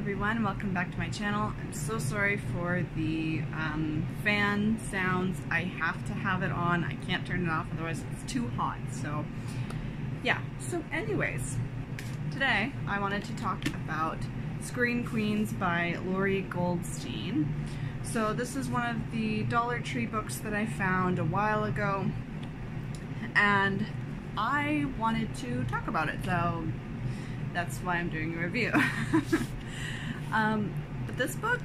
everyone, welcome back to my channel. I'm so sorry for the um, fan sounds. I have to have it on. I can't turn it off, otherwise it's too hot. So yeah, so anyways, today I wanted to talk about Screen Queens by Lori Goldstein. So this is one of the Dollar Tree books that I found a while ago and I wanted to talk about it. So that's why I'm doing a review. um, but this book,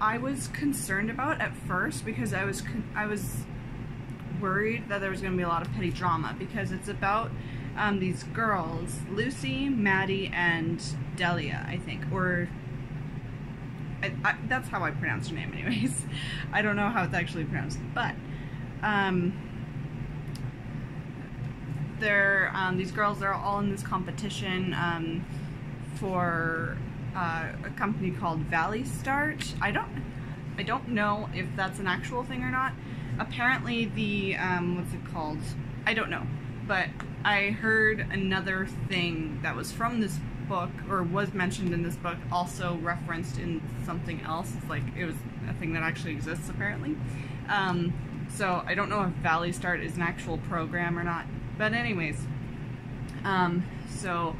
I was concerned about at first because I was I was worried that there was going to be a lot of petty drama because it's about um, these girls, Lucy, Maddie, and Delia, I think, or I, I, that's how I pronounce her name, anyways. I don't know how it's actually pronounced, but um, they're um, these girls are all in this competition um, for uh, a company called Valley Start. I don't I don't know if that's an actual thing or not. Apparently the um, what's it called? I don't know, but I heard another thing that was from this book or was mentioned in this book also referenced in something else. It's like it was a thing that actually exists apparently. Um, so I don't know if Valley Start is an actual program or not. But anyways, um, so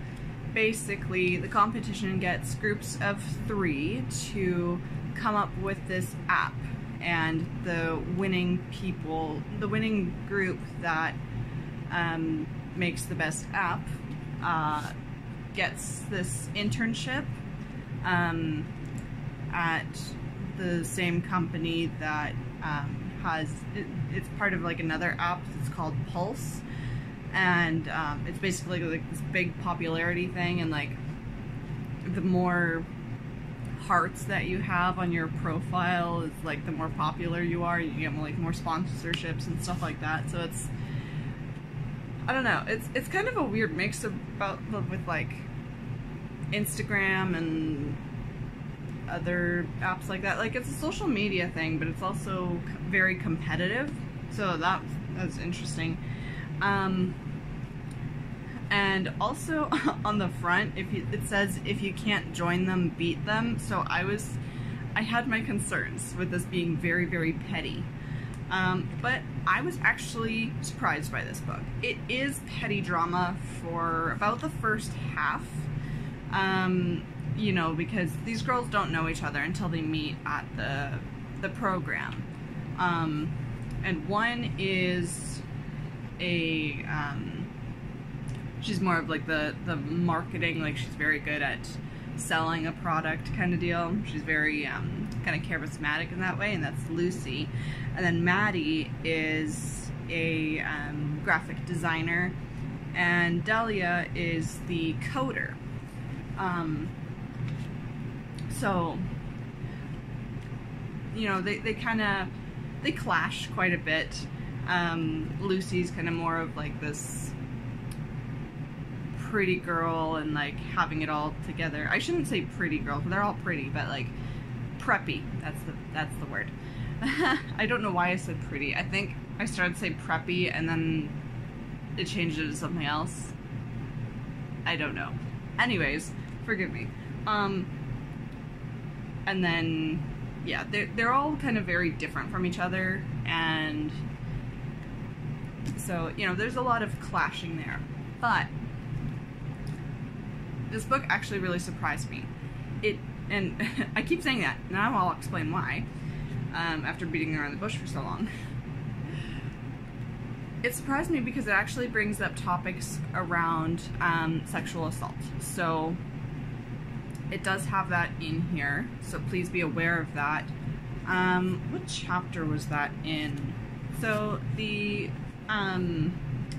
basically the competition gets groups of three to come up with this app. And the winning people, the winning group that um, makes the best app uh, gets this internship um, at the same company that um, has, it, it's part of like another app, it's called Pulse and um, it's basically like this big popularity thing and like the more hearts that you have on your profile is like the more popular you are you get like more sponsorships and stuff like that. So it's I don't know it's it's kind of a weird mix about with like Instagram and other apps like that. Like it's a social media thing but it's also very competitive. So that was interesting um, and also on the front, if you, it says if you can't join them, beat them. So I was, I had my concerns with this being very, very petty. Um, but I was actually surprised by this book. It is petty drama for about the first half. Um, you know, because these girls don't know each other until they meet at the the program. Um, and one is a um, she's more of like the the marketing like she's very good at selling a product kind of deal. She's very um, kind of charismatic in that way and that's Lucy. And then Maddie is a um, graphic designer and Delia is the coder. Um, so you know they, they kind of they clash quite a bit um, Lucy's kind of more of like this pretty girl and like having it all together. I shouldn't say pretty girl, they're all pretty, but like preppy. That's the that's the word. I don't know why I said pretty. I think I started to say preppy and then it changed it to something else. I don't know. Anyways, forgive me. Um and then yeah, they're they're all kind of very different from each other and so, you know, there's a lot of clashing there. But this book actually really surprised me. It and I keep saying that. Now I'll explain why. Um, after beating around the bush for so long. It surprised me because it actually brings up topics around um, sexual assault. So it does have that in here, so please be aware of that. Um, what chapter was that in? So the um,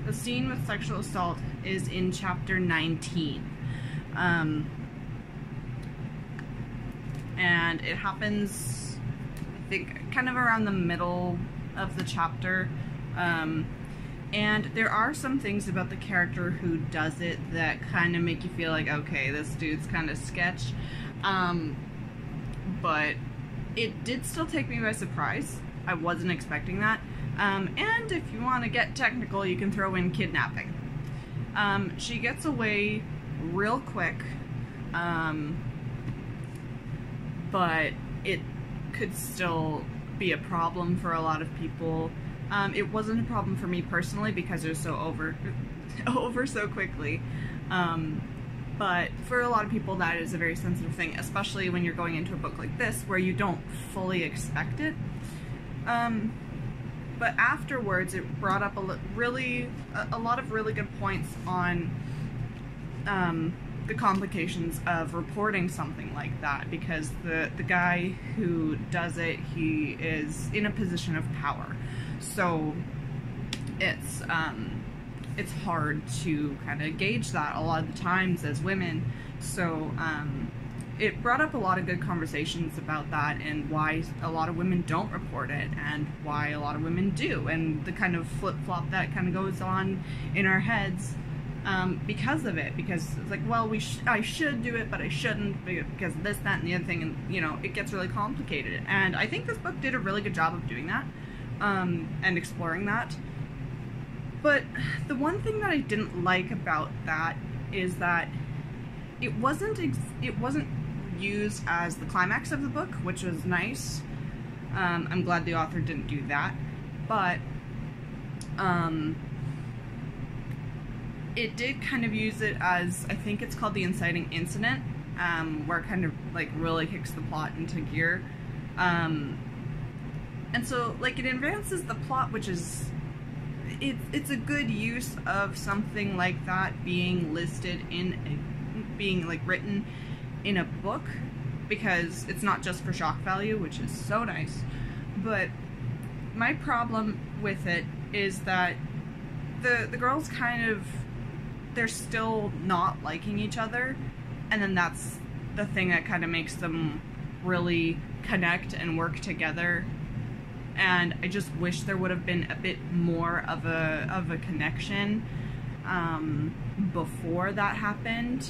the scene with sexual assault is in chapter 19. Um, and it happens, I think, kind of around the middle of the chapter. Um, and there are some things about the character who does it that kind of make you feel like, okay, this dude's kind of sketch. Um, but it did still take me by surprise. I wasn't expecting that. Um, and if you want to get technical, you can throw in kidnapping. Um, she gets away real quick. Um, but it could still be a problem for a lot of people. Um, it wasn't a problem for me personally because it was so over, over so quickly. Um, but for a lot of people, that is a very sensitive thing, especially when you're going into a book like this where you don't fully expect it. Um, but afterwards, it brought up a really, a, lot of really good points on um, the complications of reporting something like that because the the guy who does it he is in a position of power. So it's um it's hard to kind of gauge that a lot of the times as women. So um it brought up a lot of good conversations about that and why a lot of women don't report it and why a lot of women do and the kind of flip-flop that kind of goes on in our heads um, because of it. Because it's like, well, we sh I should do it, but I shouldn't because this, that, and the other thing, and you know, it gets really complicated. And I think this book did a really good job of doing that um, and exploring that. But the one thing that I didn't like about that is that it wasn't it wasn't used as the climax of the book, which was nice. Um, I'm glad the author didn't do that, but um, it did kind of use it as I think it's called the inciting incident, um, where it kind of like really kicks the plot into gear. Um, and so like it advances the plot, which is it, it's a good use of something like that being listed in a, being like written in a book because it's not just for shock value, which is so nice. But my problem with it is that the the girls kind of they're still not liking each other and then that's the thing that kind of makes them really connect and work together and I just wish there would have been a bit more of a of a connection um, before that happened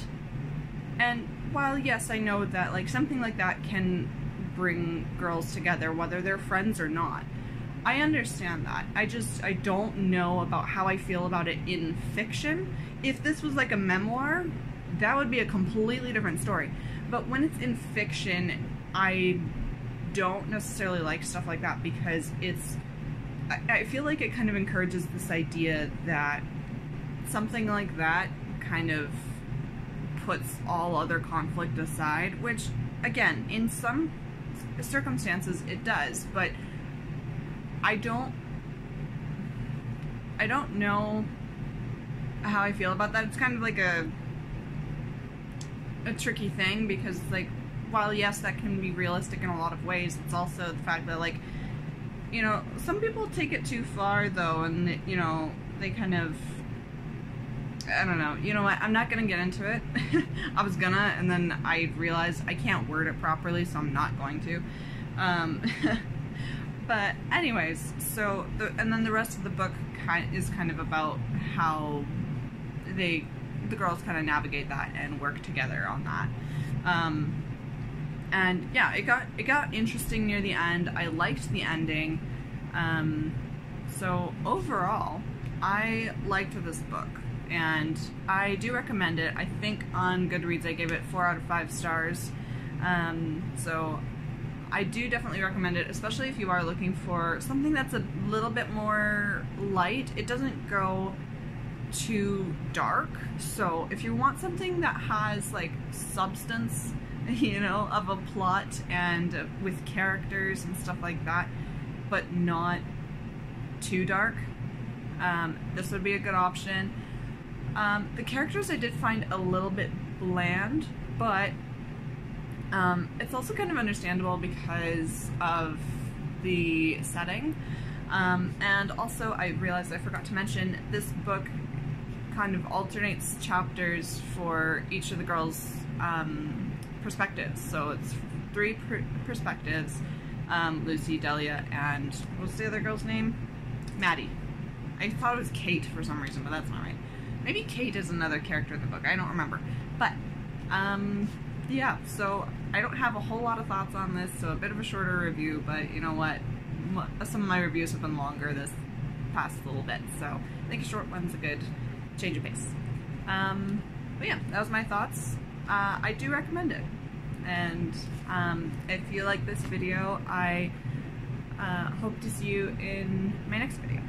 and while yes I know that like something like that can bring girls together whether they're friends or not I understand that. I just, I don't know about how I feel about it in fiction. If this was like a memoir, that would be a completely different story. But when it's in fiction, I don't necessarily like stuff like that because it's, I, I feel like it kind of encourages this idea that something like that kind of puts all other conflict aside, which, again, in some circumstances it does, but I don't I don't know how I feel about that. It's kind of like a a tricky thing because like while yes that can be realistic in a lot of ways, it's also the fact that like you know, some people take it too far though and you know, they kind of I don't know. You know what? I'm not going to get into it. I was gonna, and then I realized I can't word it properly, so I'm not going to. Um, But anyways, so the, and then the rest of the book kind is kind of about how they the girls kind of navigate that and work together on that. Um, and yeah, it got it got interesting near the end. I liked the ending. Um, so overall, I liked this book and I do recommend it. I think on Goodreads I gave it four out of five stars. Um, so I do definitely recommend it, especially if you are looking for something that's a little bit more light. It doesn't go too dark. So if you want something that has like substance, you know, of a plot and with characters and stuff like that, but not too dark, um, this would be a good option. Um, the characters I did find a little bit bland, but um, it's also kind of understandable because of the setting. Um, and also, I realized I forgot to mention, this book kind of alternates chapters for each of the girls' um, perspectives. So it's three per perspectives, um, Lucy, Delia, and what's the other girl's name? Maddie. I thought it was Kate for some reason, but that's not right. Maybe Kate is another character in the book. I don't remember. But, um, yeah, so I don't have a whole lot of thoughts on this, so a bit of a shorter review, but you know what? Some of my reviews have been longer this past little bit, so I think a short one's a good change of pace. Um, but yeah, that was my thoughts. Uh, I do recommend it. And um, if you like this video, I uh, hope to see you in my next video.